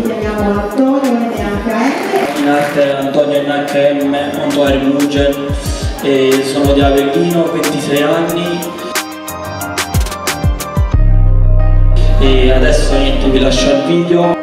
prendiamo Antonio NHM. Nasser Antonio NHM, Mugen, eh, sono di Avellino, 26 anni. E adesso niente, vi lascio il video.